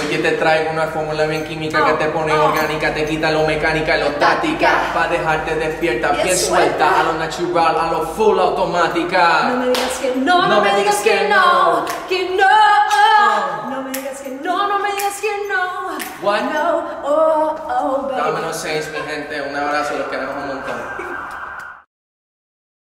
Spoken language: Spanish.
Aquí te traigo una fórmula bien química que oh, te pone oh. orgánica, te quita lo mecánica y lo táctica. Pa' dejarte despierta, Bien suelta, a lo natural, a lo full automática. No me digas que no, no, me digas que no, que no. Oh. No me digas que no, no me digas que no. What? No, oh, oh, baby. Saints, mi gente, un abrazo, los queremos.